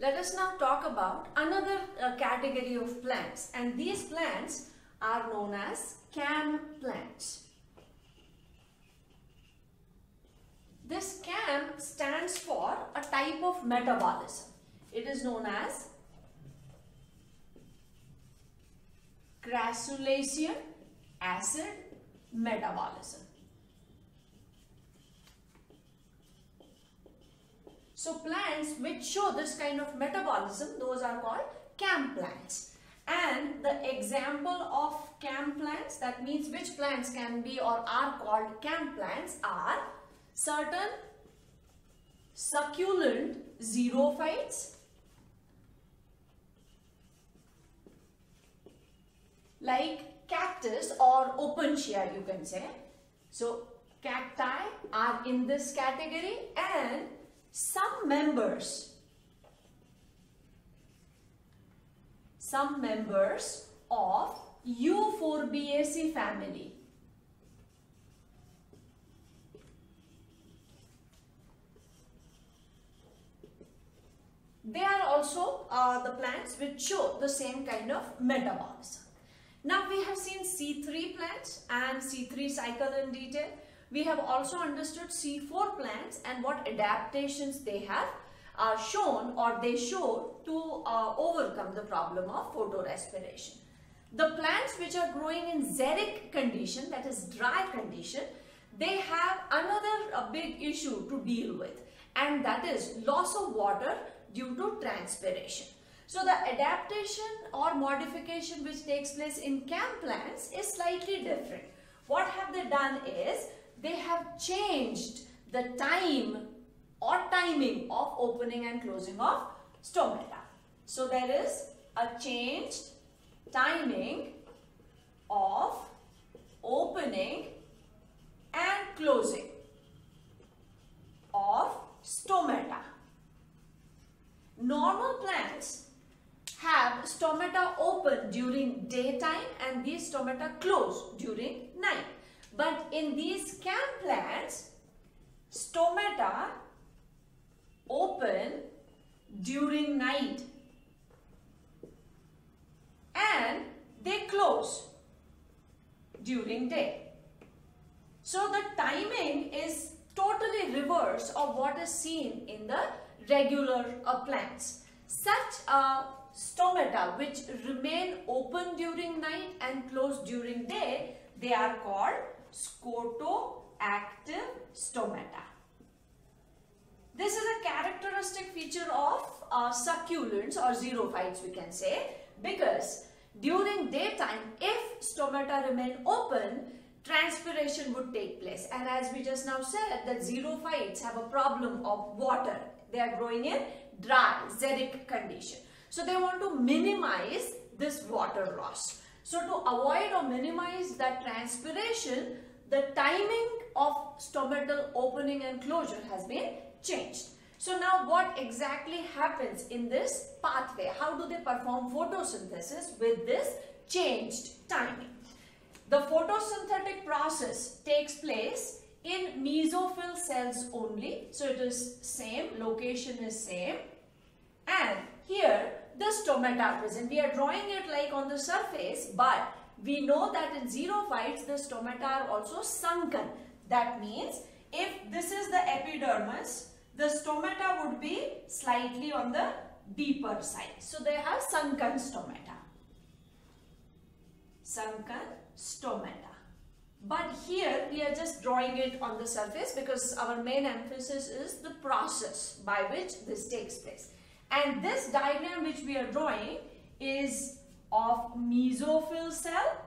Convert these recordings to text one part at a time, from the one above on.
Let us now talk about another uh, category of plants and these plants are known as CAM plants. This CAM stands for a type of metabolism. It is known as crassulacean acid metabolism. So plants which show this kind of metabolism, those are called CAM plants. And the example of CAM plants, that means which plants can be or are called CAM plants are certain succulent xerophytes like cactus or opuntia you can say. So cacti are in this category and some members some members of Euphorbiaceae family they are also uh, the plants which show the same kind of metabolism. Now we have seen C3 plants and C3 cycle in detail. We have also understood C4 plants and what adaptations they have uh, shown or they show to uh, overcome the problem of photorespiration. The plants which are growing in xeric condition, that is dry condition, they have another uh, big issue to deal with and that is loss of water due to transpiration. So the adaptation or modification which takes place in CAM plants is slightly different. What have they done is they have changed the time or timing of opening and closing of stomata. So there is a changed timing of opening and closing of stomata. Normal plants have stomata open during daytime and these stomata close during night. But in these CAM plants, stomata open during night and they close during day. So the timing is totally reverse of what is seen in the regular uh, plants. Such uh, stomata which remain open during night and close during day, they are called scotoactive stomata. This is a characteristic feature of uh, succulents or xerophytes we can say because during daytime if stomata remain open transpiration would take place. And as we just now said that xerophytes have a problem of water. They are growing in dry xeric condition. So they want to minimize this water loss so to avoid or minimize that transpiration the timing of stomatal opening and closure has been changed. So now what exactly happens in this pathway? How do they perform photosynthesis with this changed timing? The photosynthetic process takes place in mesophyll cells only. So it is same, location is same. And here the stomata are present. We are drawing it like on the surface but we know that in xerophytes the stomata are also sunken. That means if this is the epidermis, the stomata would be slightly on the deeper side. So they have sunken stomata. Sunken stomata. But here we are just drawing it on the surface because our main emphasis is the process by which this takes place. And this diagram which we are drawing is of mesophyll cell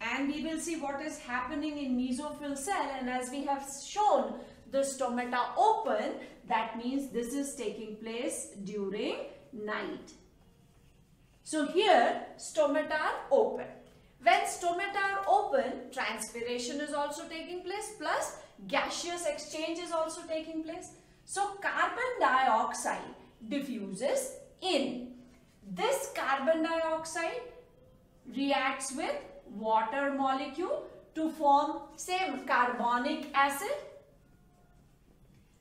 and we will see what is happening in mesophyll cell and as we have shown the stomata open that means this is taking place during night. So here stomata are open. When stomata are open transpiration is also taking place plus gaseous exchange is also taking place. So carbon dioxide diffuses in this carbon dioxide reacts with water molecule to form same carbonic acid.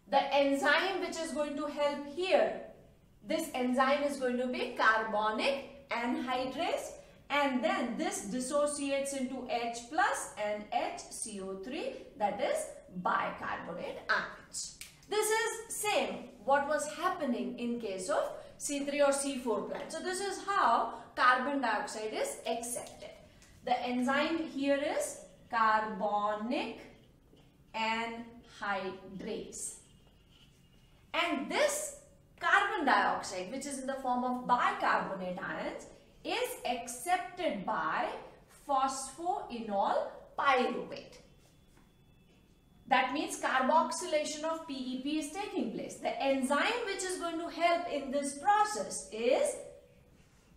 The enzyme which is going to help here this enzyme is going to be carbonic anhydrase and then this dissociates into H plus and HCO3 that is bicarbonate ions. This is same what was happening in case of C3 or C4 plant. So this is how carbon dioxide is accepted. The enzyme here is carbonic anhydrase. And this carbon dioxide which is in the form of bicarbonate ions is accepted by phosphoenol pyruvate. That means carboxylation of PEP is taking place. The enzyme which is going to help in this process is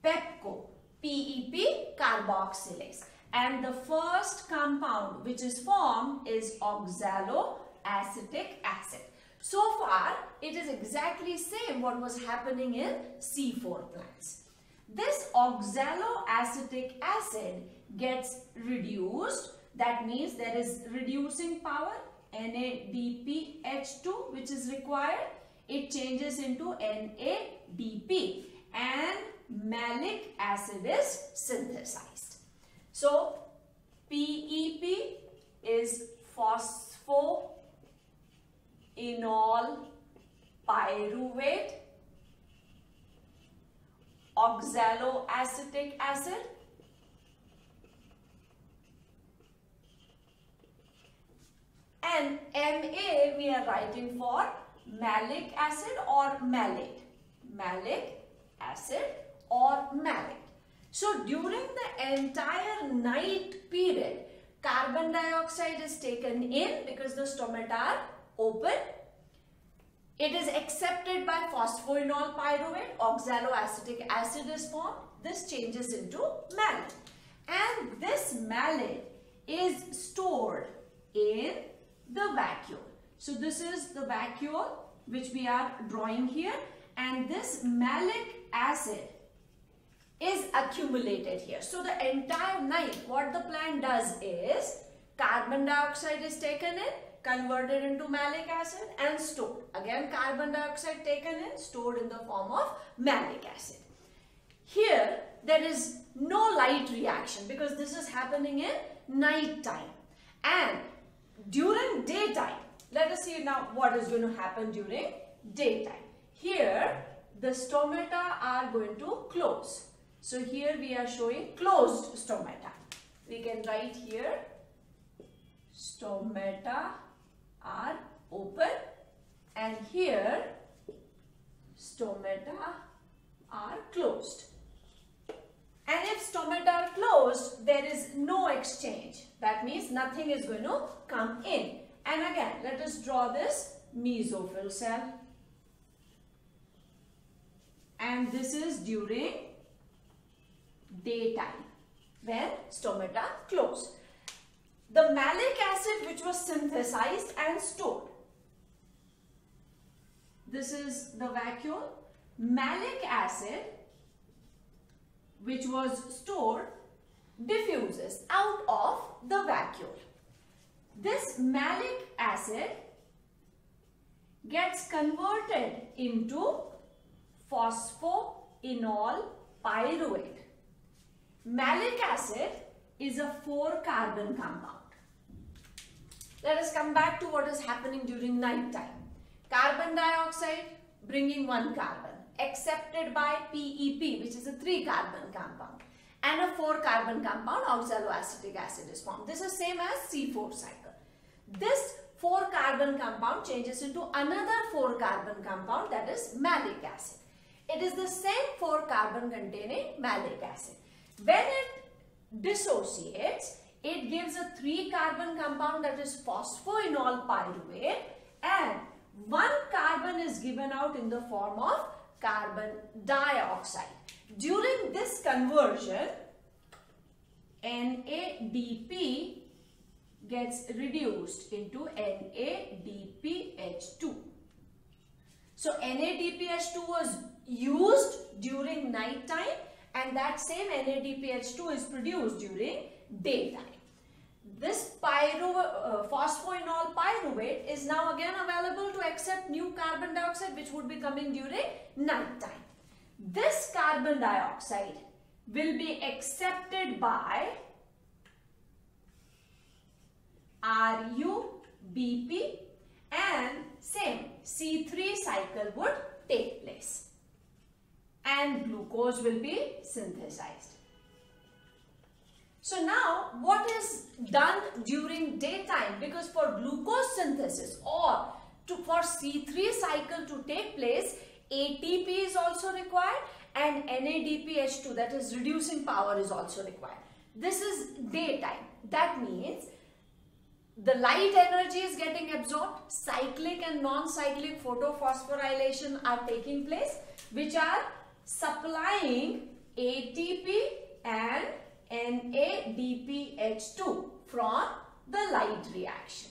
PEPCO, PEP carboxylase. And the first compound which is formed is oxaloacetic acid. So far, it is exactly same what was happening in C4 plants. This oxaloacetic acid gets reduced. That means there is reducing power NADPH2 which is required. It changes into NADP and malic acid is synthesized. So PEP is phospho enol pyruvate, oxaloacetic acid, and Ma we are writing for malic acid or malate. Malic acid or malate. So during the entire night period, carbon dioxide is taken in because the stomata are open. It is accepted by phosphoenol pyruvate, oxaloacetic acid is formed. This changes into malate. And this malate is stored in the vacuole. So this is the vacuole which we are drawing here and this malic acid is accumulated here. So the entire night what the plant does is carbon dioxide is taken in converted into malic acid and stored. Again carbon dioxide taken in, stored in the form of malic acid. Here there is no light reaction because this is happening in night time. And during daytime, let us see now what is going to happen during daytime. Here the stomata are going to close. So here we are showing closed stomata. We can write here stomata are open and here stomata are closed. And if stomata are closed, there is no exchange. That means nothing is going to come in. And again, let us draw this mesophyll cell. And this is during daytime when stomata close the malic acid which was synthesized and stored. This is the vacuole. Malic acid which was stored diffuses out of the vacuole. This malic acid gets converted into phosphoenol pyruvate. Malic acid is a 4 carbon compound. Let us come back to what is happening during night time. Carbon dioxide bringing one carbon accepted by PEP which is a 3 carbon compound and a 4 carbon compound oxaloacetic acid is formed. This is same as C4 cycle. This 4 carbon compound changes into another 4 carbon compound that is malic acid. It is the same 4 carbon containing malic acid. When it dissociates, it gives a 3 carbon compound that is phosphoenol pyruvate and one carbon is given out in the form of carbon dioxide. During this conversion, NADP gets reduced into NADPH2. So NADPH2 was used during night time and that same NADPH2 is produced during daytime. this pyro, uh, phosphoenol pyruvate is now again available to accept new carbon dioxide which would be coming during night time. Carbon dioxide will be accepted by RuBP and same C3 cycle would take place and glucose will be synthesized. So now what is done during daytime because for glucose synthesis or to, for C3 cycle to take place ATP is also required and NADPH2 that is reducing power is also required. This is daytime. That means the light energy is getting absorbed, cyclic and non-cyclic photophosphorylation are taking place which are supplying ATP and NADPH2 from the light reaction.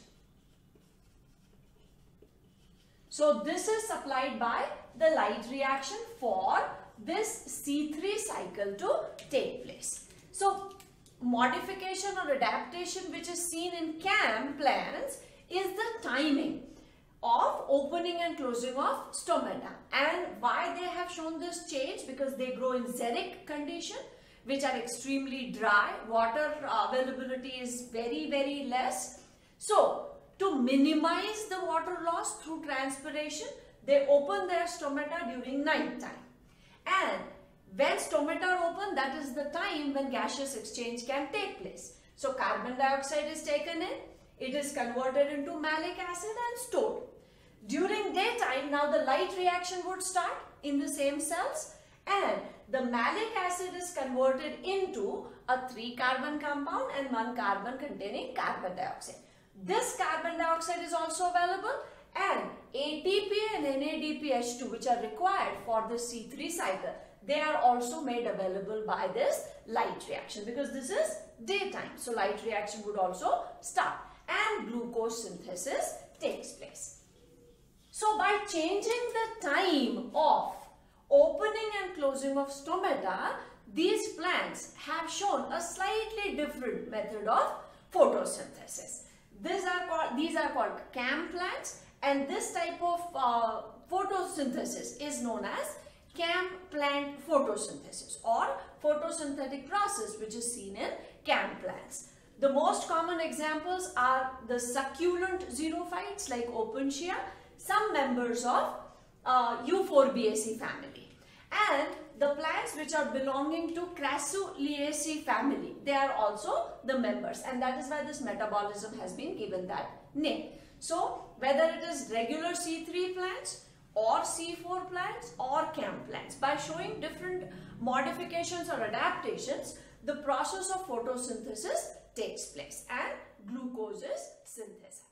So this is supplied by the light reaction for this C3 cycle to take place. So modification or adaptation which is seen in CAM plants is the timing of opening and closing of stomata. And why they have shown this change? Because they grow in xeric condition which are extremely dry. Water availability is very very less. So to minimize the water loss through transpiration they open their stomata during night time and when stomata are open, that is the time when gaseous exchange can take place. So carbon dioxide is taken in, it is converted into malic acid and stored. During daytime, now the light reaction would start in the same cells and the malic acid is converted into a 3 carbon compound and 1 carbon containing carbon dioxide. This carbon dioxide is also available and ATP and NADPH2 which are required for the C3 cycle they are also made available by this light reaction because this is daytime. So light reaction would also start and glucose synthesis takes place. So by changing the time of opening and closing of stomata, these plants have shown a slightly different method of photosynthesis. These are called, these are called CAM plants and this type of uh, photosynthesis is known as CAM plant photosynthesis or photosynthetic process which is seen in CAM plants. The most common examples are the succulent xerophytes like Opuntia, some members of uh, Euphorbiaceae family and the plants which are belonging to Crassulaceae family. They are also the members and that is why this metabolism has been given that name. So whether it is regular C3 plants or C4 plants or CAM plants. By showing different modifications or adaptations, the process of photosynthesis takes place and glucose is synthesized.